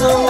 so